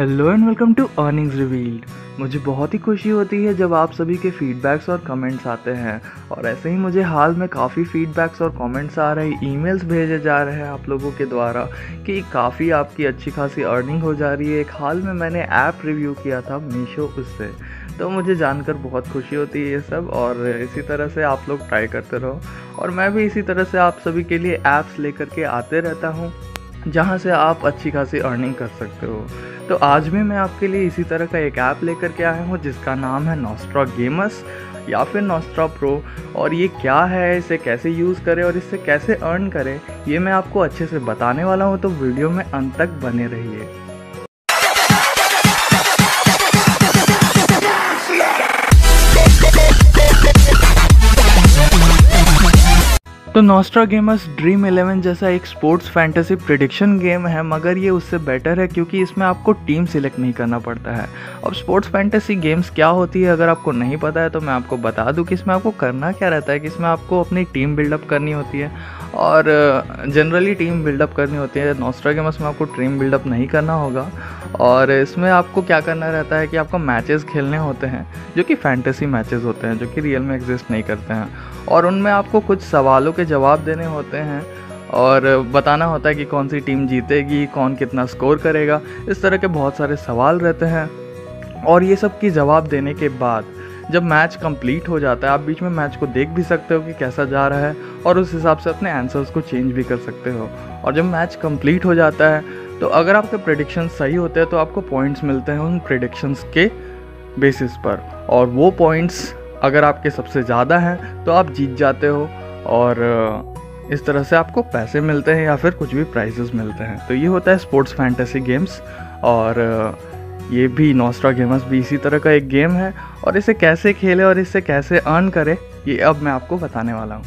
Hello and welcome to earnings revealed मुझे बहुत ही खुशी होती है जब आप सभी के फीडबैक्स और कमेंट्स आते हैं। और ऐसे ही मुझे हाल में काफ़ी फीडबैक्स और कमेंट्स आ रहे ईमेल्स भेजे जा रहे हैं आप लोगों के द्वारा कि काफ़ी आपकी अच्छी खासी अर्निंग हो जा रही है। एक हाल में मैंने ऐप रिव्यू किया था मीशो उससे। तो मुझे जानकर बहुत खुशी होती है ये सब और इसी तरह से आप लोग ट्राई करते रहो। और मैं भी इसी तरह से आप सभी के लिए ऐप्स लेकर के आते रहता हूँ, जहाँ से आप अच्छी खासी अर्निंग कर सकते हो। तो आज भी मैं आपके लिए इसी तरह का एक ऐप लेकर के आया हूँ, जिसका नाम है नोस्ट्रा गेमस या फिर नोस्ट्रा प्रो और ये क्या है, इसे कैसे यूज़ करें और इससे कैसे अर्न करें, ये मैं आपको अच्छे से बताने वाला हूँ तो वीडियो में अंत तक बने रहिए। तो नोस्ट्रा गेमर्स ड्रीम इलेवन जैसा एक स्पोर्ट्स फैंटेसी प्रिडिक्शन गेम है, मगर ये उससे बेटर है क्योंकि इसमें आपको टीम सिलेक्ट नहीं करना पड़ता है। अब स्पोर्ट्स फैंटेसी गेम्स क्या होती है, अगर आपको नहीं पता है तो मैं आपको बता दूँ कि इसमें आपको करना क्या रहता है, कि इसमें आपको अपनी टीम बिल्डअप करनी होती है, और जनरली टीम बिल्डअप करनी होती है। नोस्ट्रा गेमर्स में आपको टीम बिल्डअप नहीं करना होगा। और इसमें आपको क्या करना रहता है कि आपको मैचेस खेलने होते हैं, जो कि फैंटेसी मैचेस होते हैं, जो कि रियल में एग्जिस्ट नहीं करते हैं। और उनमें आपको कुछ सवालों के जवाब देने होते हैं और बताना होता है कि कौन सी टीम जीतेगी, कौन कितना स्कोर करेगा। इस तरह के बहुत सारे सवाल रहते हैं। और ये सब की जवाब देने के बाद जब मैच कंप्लीट हो जाता है, आप बीच में मैच को देख भी सकते हो कि कैसा जा रहा है और उस हिसाब से अपने आंसर्स को चेंज भी कर सकते हो। और जब मैच कंप्लीट हो जाता है तो अगर आपके प्रडिक्शन सही होते हैं तो आपको पॉइंट्स मिलते हैं उन प्रडिक्शंस के बेसिस पर। और वो पॉइंट्स अगर आपके सबसे ज़्यादा हैं तो आप जीत जाते हो और इस तरह से आपको पैसे मिलते हैं या फिर कुछ भी प्राइजेस मिलते हैं। तो ये होता है स्पोर्ट्स फैंटेसी गेम्स और ये भी नोस्ट्रा गेमर्स भी इसी तरह का एक गेम है। और इसे कैसे खेले और इसे कैसे अर्न करें, ये अब मैं आपको बताने वाला हूँ।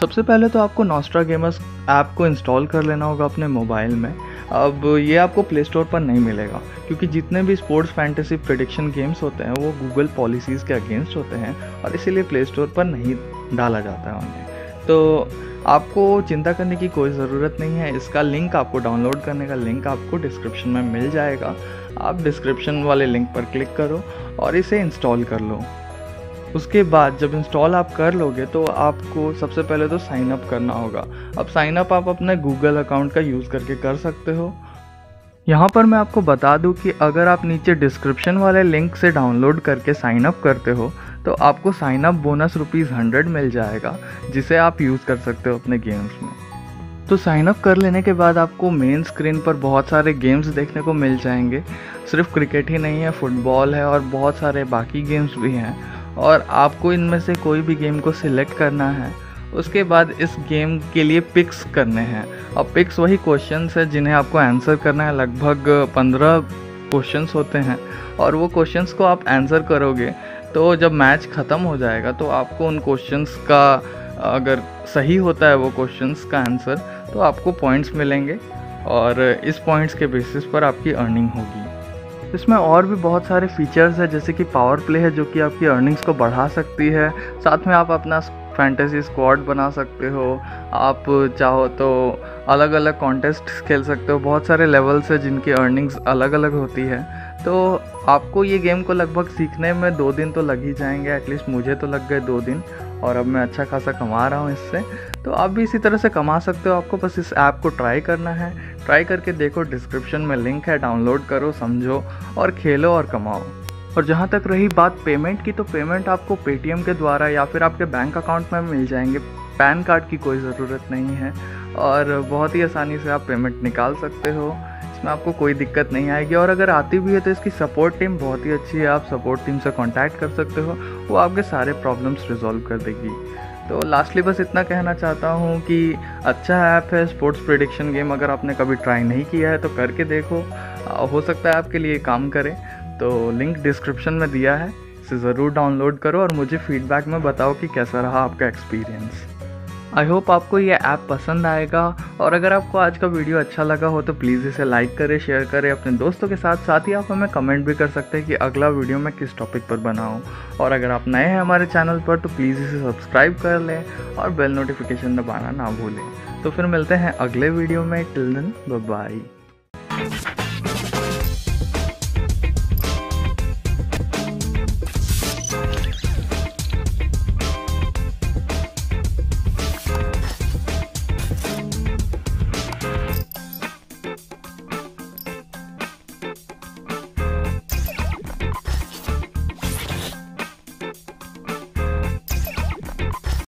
सबसे पहले तो आपको नोस्ट्रा गेमर्स ऐप को इंस्टॉल कर लेना होगा अपने मोबाइल में। अब ये आपको प्ले स्टोर पर नहीं मिलेगा, क्योंकि जितने भी स्पोर्ट्स फैंटेसी प्रडिक्शन गेम्स होते हैं, वो गूगल पॉलिसीज़ के अगेंस्ट होते हैं और इसीलिए प्ले स्टोर पर नहीं डाला जाता है उन्हें। तो आपको चिंता करने की कोई ज़रूरत नहीं है, इसका लिंक आपको डाउनलोड करने का लिंक आपको डिस्क्रिप्शन में मिल जाएगा। आप डिस्क्रिप्शन वाले लिंक पर क्लिक करो और इसे इंस्टॉल कर लो। उसके बाद जब इंस्टॉल आप कर लोगे तो आपको सबसे पहले तो साइन अप करना होगा। अब साइन अप आप अपने गूगल अकाउंट का यूज़ करके कर सकते हो। यहाँ पर मैं आपको बता दूँ कि अगर आप नीचे डिस्क्रिप्शन वाले लिंक से डाउनलोड करके साइन अप करते हो तो आपको sign up bonus rupees hundred मिल जाएगा, जिसे आप यूज़ कर सकते हो अपने गेम्स में। तो साइन अप कर लेने के बाद आपको मेन स्क्रीन पर बहुत सारे गेम्स देखने को मिल जाएँगे। सिर्फ़ क्रिकेट ही नहीं है फुटबॉल है और बहुत सारे बाकी गेम्स भी हैं। और आपको इनमें से कोई भी गेम को सिलेक्ट करना है, उसके बाद इस गेम के लिए पिक्स करने हैं। और पिक्स वही क्वेश्चंस है जिन्हें आपको आंसर करना है। लगभग पंद्रह क्वेश्चंस होते हैं और वो क्वेश्चंस को आप आंसर करोगे तो जब मैच ख़त्म हो जाएगा तो आपको उन क्वेश्चंस का, अगर सही होता है वो क्वेश्चंस का आंसर तो आपको पॉइंट्स मिलेंगे और इस पॉइंट्स के बेसिस पर आपकी अर्निंग होगी। इसमें और भी बहुत सारे फीचर्स है, जैसे कि पावर प्ले है, जो कि आपकी अर्निंग्स को बढ़ा सकती है। साथ में आप अपना फैंटेसी स्क्वाड बना सकते हो। आप चाहो तो अलग अलग कॉन्टेस्ट खेल सकते हो। बहुत सारे लेवल्स हैं जिनकी अर्निंग्स अलग अलग होती है। तो आपको ये गेम को लगभग सीखने में दो दिन तो लग ही जाएँगे एटलीस्ट मुझे तो लग गए दो दिन, और अब मैं अच्छा खासा कमा रहा हूँ इससे। तो आप भी इसी तरह से कमा सकते हो आपको, बस इस ऐप को ट्राई करना है। ट्राई करके देखो, डिस्क्रिप्शन में लिंक है, डाउनलोड करो, समझो, और खेलो और कमाओ। और जहाँ तक रही बात पेमेंट की तो पेमेंट आपको पेटीएम के द्वारा या फिर आपके बैंक अकाउंट में मिल जाएँगे। पैन कार्ड की कोई ज़रूरत नहीं है, और बहुत ही आसानी से आप पेमेंट निकाल सकते हो। इसमें आपको कोई दिक्कत नहीं आएगी। और अगर आती भी है तो इसकी सपोर्ट टीम बहुत ही अच्छी है। आप सपोर्ट टीम से कॉन्टैक्ट कर सकते हो। वो आपके सारे प्रॉब्लम्स रिजॉल्व कर देगी। तो लास्टली बस इतना कहना चाहता हूँ कि अच्छा ऐप है स्पोर्ट्स प्रिडिक्शन गेम अगर आपने कभी ट्राई नहीं किया है तो करके देखो। हो सकता है आपके लिए काम करे। तो लिंक डिस्क्रिप्शन में दिया है। इसे ज़रूर डाउनलोड करो और मुझे फीडबैक में बताओ कि कैसा रहा आपका एक्सपीरियंस आई होप आपको ये ऐप पसंद आएगा और अगर आपको आज का वीडियो अच्छा लगा हो तो प्लीज़ इसे लाइक करें शेयर करें, अपने दोस्तों के साथ साथ ही आप हमें कमेंट भी कर सकते हैं कि अगला वीडियो मैं किस टॉपिक पर बनाऊँ और अगर आप नए हैं हमारे चैनल पर तो प्लीज़ इसे सब्सक्राइब कर लें और बेल नोटिफिकेशन दबाना ना भूलें। तो फिर मिलते हैं अगले वीडियो में। टिल दिन बाय